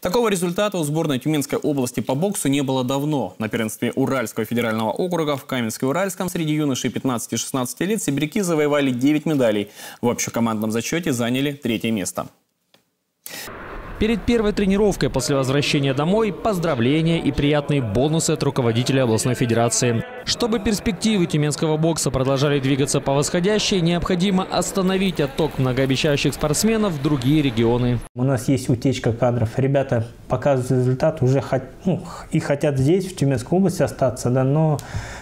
Такого результата у сборной Тюменской области по боксу не было давно. На первенстве Уральского федерального округа в Каменске-Уральском среди юношей 15-16 лет сибиряки завоевали 9 медалей. В общекомандном зачете заняли третье место. Перед первой тренировкой после возвращения домой поздравления и приятные бонусы от руководителя областной федерации. Чтобы перспективы тюменского бокса продолжали двигаться по восходящей, необходимо остановить отток многообещающих спортсменов в другие регионы. У нас есть утечка кадров. Ребята показывают результат, уже ну, и хотят здесь, в Тюменской области остаться, да, но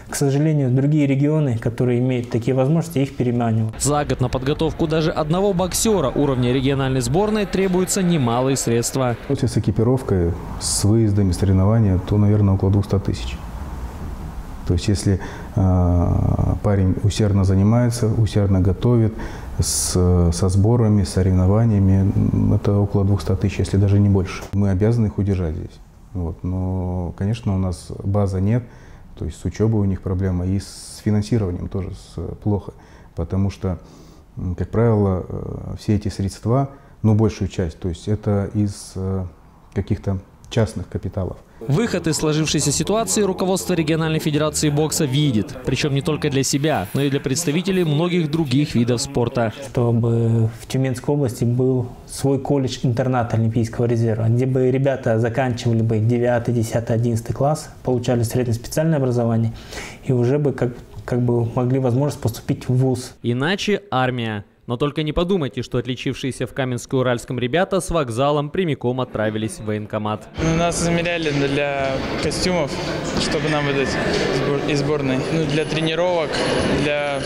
к сожалению, другие регионы, которые имеют такие возможности, их переманивают. За год на подготовку даже одного боксера уровня региональной сборной требуются немалые средства. Если с экипировкой, с выездами, соревнования, то, наверное, около 200 тысяч. То есть если э, парень усердно занимается, усердно готовит, с, со сборами, соревнованиями, это около 200 тысяч, если даже не больше. Мы обязаны их удержать здесь. Вот. Но, конечно, у нас база нет. То есть с учебой у них проблема и с финансированием тоже плохо, потому что, как правило, э, все эти средства, ну, большую часть, то есть это из э, каких-то частных капиталов. Выход из сложившейся ситуации руководство региональной федерации бокса видит. Причем не только для себя, но и для представителей многих других видов спорта. Чтобы в Тюменской области был свой колледж-интернат Олимпийского резерва, где бы ребята заканчивали бы 9, 10, 11 класс, получали среднеспециальное образование и уже бы как, как бы могли возможность поступить в ВУЗ. Иначе армия. Но только не подумайте, что отличившиеся в Каменско-Уральском ребята с вокзалом прямиком отправились в военкомат. Ну, нас замеряли для костюмов, чтобы нам выдать из сборной. Ну, для тренировок, для...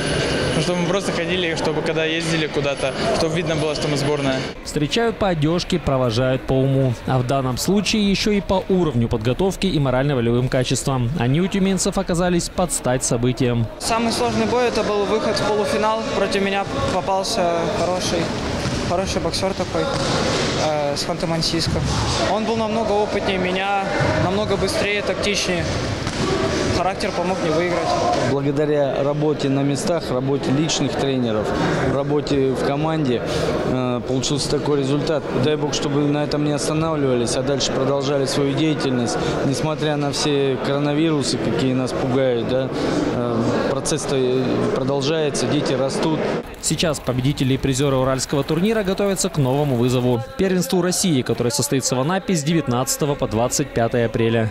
Чтобы мы просто ходили, чтобы когда ездили куда-то, чтобы видно было, что мы сборная. Встречают по одежке, провожают по уму. А в данном случае еще и по уровню подготовки и морально-волевым качествам. Они у тюменцев оказались под стать событием. Самый сложный бой это был выход в полуфинал. Против меня попался попался хороший, хороший боксер такой э, с Ханты-Мансийска. Он был намного опытнее меня, намного быстрее, тактичнее характер помог мне выиграть. Благодаря работе на местах, работе личных тренеров, работе в команде э, получился такой результат. Дай бог, чтобы на этом не останавливались, а дальше продолжали свою деятельность. Несмотря на все коронавирусы, какие нас пугают, да, э, процесс продолжается, дети растут. Сейчас победители и призеры Уральского турнира готовятся к новому вызову – первенству России, которое состоится в Анапе с 19 по 25 апреля.